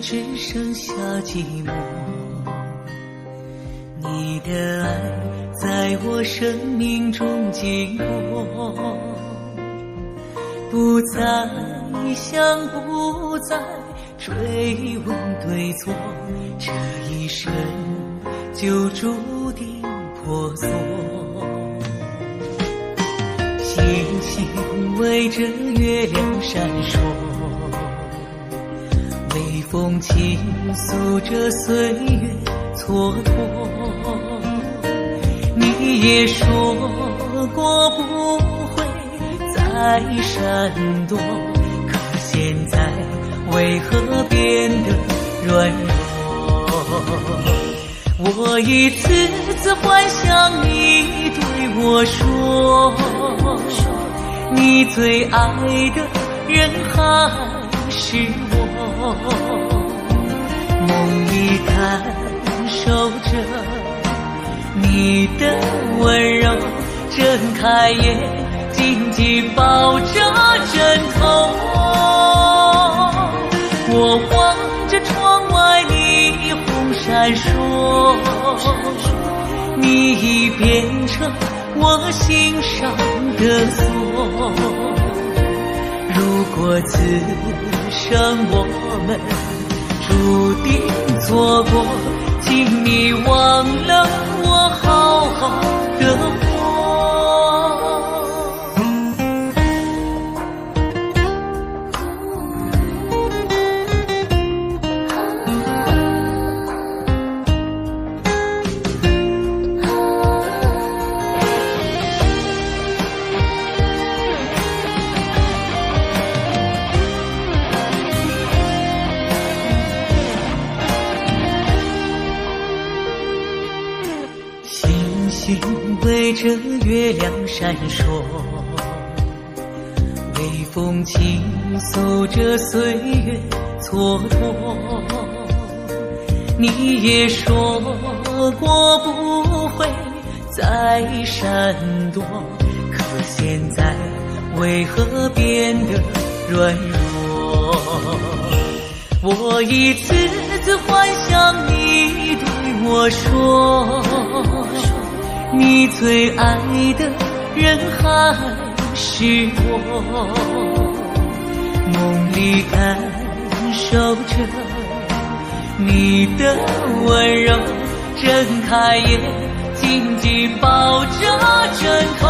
只剩下寂寞。你的爱在我生命中经过，不再想，不再追问对错，这一生就注定婆娑。星星围着月亮闪烁。风倾诉着岁月蹉跎，你也说过不会再闪躲，可现在为何变得软弱？我一次次幻想你对我说，你最爱的人还是我。梦里感受着你的温柔，睁开眼紧紧抱着枕头。我望着窗外霓虹闪烁，你已变成我心上的锁。如果此生我们注定错过，请你忘了我好好对着月亮闪烁，微风倾诉着岁月蹉跎。你也说过不会再闪躲，可现在为何变得软弱？我一次次幻想你对我说，你最爱的人还是我。梦里感受着你的温柔，睁开眼紧紧抱着枕头。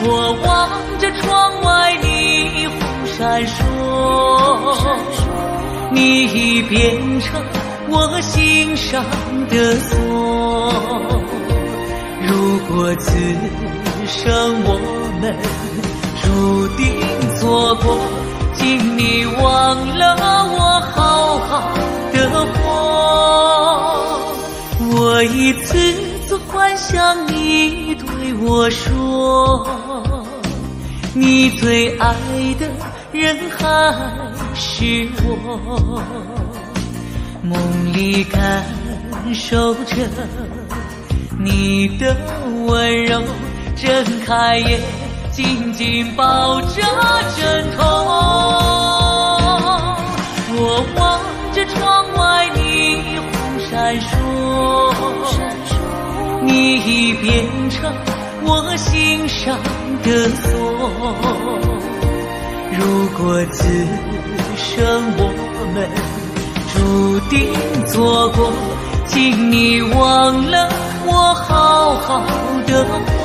我望着窗外霓虹闪烁，你已变成我心上的锁。如果此生我们注定错过，请你忘了我好好的活。我一次次幻想你对我说，你最爱的人还是我。梦里感受着你的温柔，睁开眼紧紧抱着枕头。我望着窗外霓虹闪烁，你已变成我心上的锁。如果此生我们注定错过，请你忘了我好好的。